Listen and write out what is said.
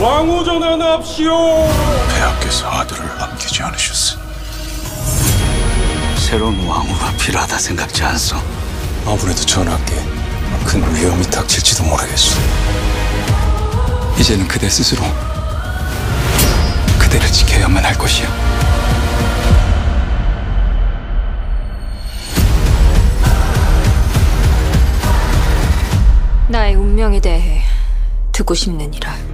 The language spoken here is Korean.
왕후 전환합시오. 폐하께서 아들을 남기지 않으셨으니 새로운 왕후가 필요하다 생각지 않소? 아무래도 전하께 큰 위험이 닥칠지도 모르겠소. 이제는 그대 스스로 그대를 지켜야만 할 것이야. 나의 운명에 대해 듣고 싶느니라.